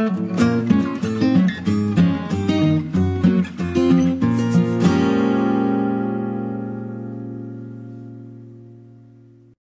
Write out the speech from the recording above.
Mm-hmm.